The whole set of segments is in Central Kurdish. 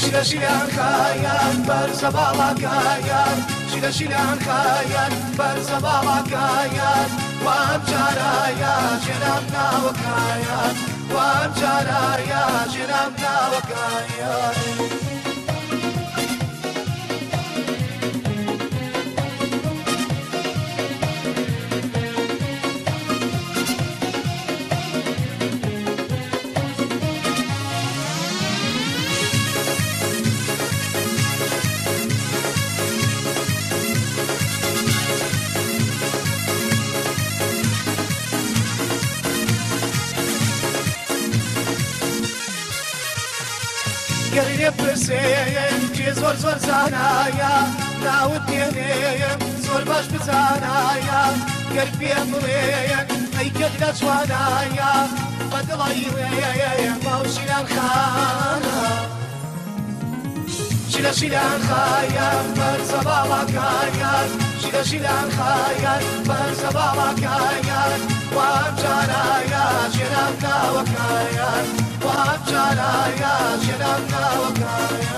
شیرە شیران خایان بەر زەباڵاکایان شیرە شیران خایان بەر زەباڵاکایان وام جارایە ژێرام ناوەکایان وام جارایە ژێرام ناوەکایان. گەری پرسێم کێ زۆر زۆر زانایە ناوت پێنێم زۆر باش بزانایە گەر پێم بڵێن ئەیکەت لە جوانایە بەدڵی وێ باوشیلان خانە. شیلا شیلان خیال بر زبابا کایان شیلا شیلان خیال بر زبابا کایان وام جانایا شیلان کاو کایان la la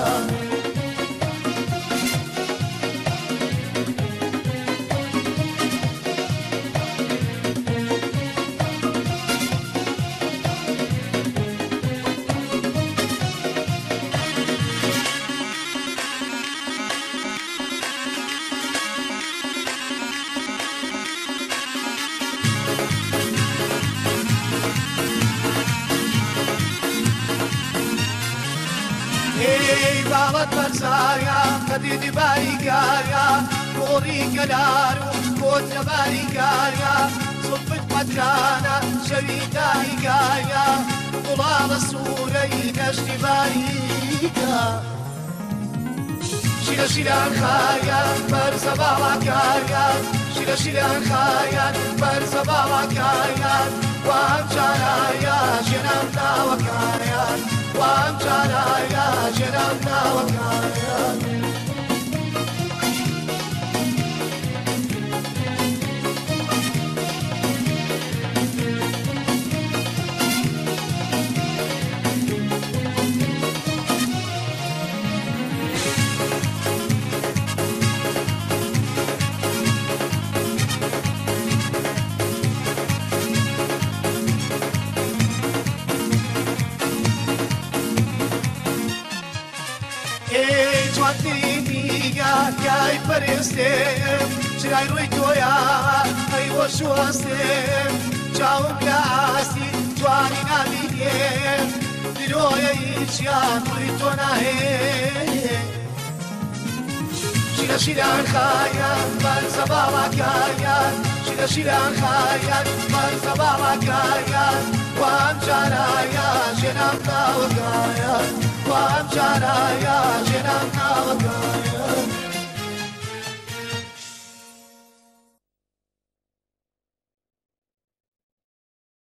ساڵت بەرزایە کەدیدی باریگایە گۆڕی گەلار و کۆت لە باریگایە سوپت پەترانە شەوی دایگایە گوڵاڵە سوورەی نەشتی باریگە شیرە شیران خایان بەرزە باڵاکایان شیرە شیران خایان بەرزە باڵاکایان وام چارایە ژێنام داوەکایان I'll Pancharaya, Jeravna, Vakaya, Vakaya. Ești toată mia, chiar părinte, și ai lui Toia, ai o soase a lui Toia, e. Și la șirea în haia, balza baba caia, și la șirea în haia, balza baba caia, cu anciaraia, și n-am dat o I'm trying to